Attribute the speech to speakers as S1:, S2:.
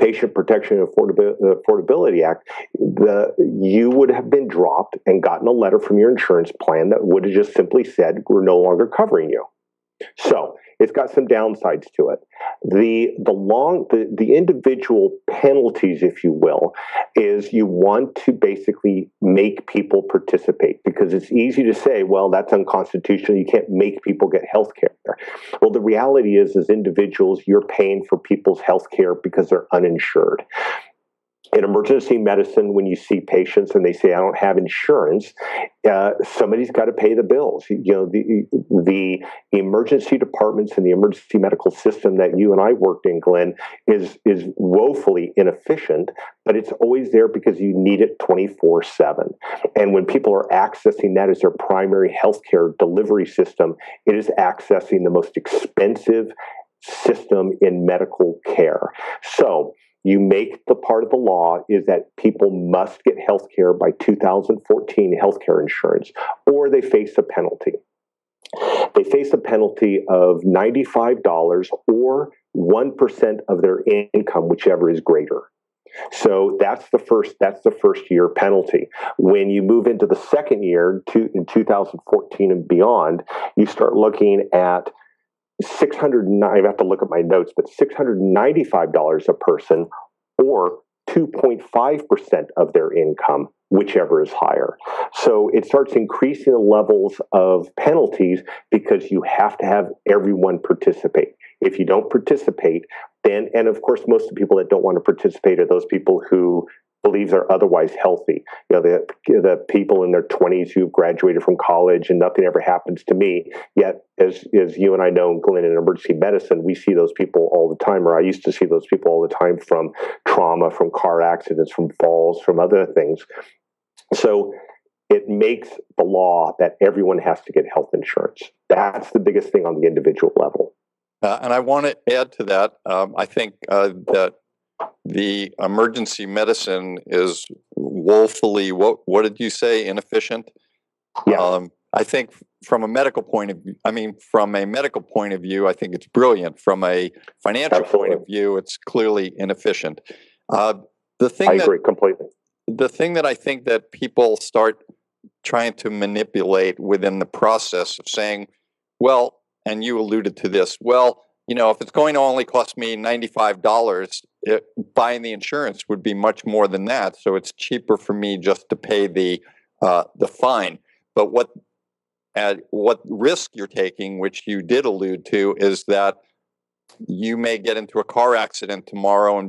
S1: Patient Protection and Affordability Act, the you would have been dropped and gotten a letter from your insurance plan that would have just simply said, "We're no longer covering you." So it's got some downsides to it. The the long the, the individual penalties, if you will, is you want to basically make people participate because it's easy to say, well, that's unconstitutional. You can't make people get health care. Well, the reality is, as individuals, you're paying for people's health care because they're uninsured in emergency medicine, when you see patients and they say, "I don't have insurance," uh, somebody's got to pay the bills. You know, the the emergency departments and the emergency medical system that you and I worked in, Glenn, is is woefully inefficient. But it's always there because you need it twenty four seven. And when people are accessing that as their primary healthcare delivery system, it is accessing the most expensive system in medical care. So you make the part of the law is that people must get health care by 2014 health care insurance, or they face a penalty. They face a penalty of $95 or 1% of their income, whichever is greater. So that's the first that's the first year penalty. When you move into the second year, to, in 2014 and beyond, you start looking at 600 I have to look at my notes, but $695 a person or 2.5% of their income, whichever is higher. So it starts increasing the levels of penalties because you have to have everyone participate. If you don't participate, then, and of course, most of the people that don't want to participate are those people who believe they're otherwise healthy. You know, the, the people in their 20s who've graduated from college and nothing ever happens to me. Yet, as, as you and I know, Glenn, in emergency medicine, we see those people all the time, or I used to see those people all the time from trauma, from car accidents, from falls, from other things. So it makes the law that everyone has to get health insurance. That's the biggest thing on the individual level.
S2: Uh, and I want to add to that. Um, I think uh, that the emergency medicine is woefully what what did you say? Inefficient?
S1: Yeah. Um,
S2: i think from a medical point of view i mean from a medical point of view i think it's brilliant. From a financial Absolutely. point of view it's clearly inefficient. Uh, the thing
S1: i
S2: that,
S1: agree completely.
S2: the thing that i think that people start trying to manipulate within the process of saying well and you alluded to this well you know, if it's going to only cost me $95, it, buying the insurance would be much more than that. So it's cheaper for me just to pay the uh, the fine. But what at what risk you're taking, which you did allude to, is that you may get into a car accident tomorrow and be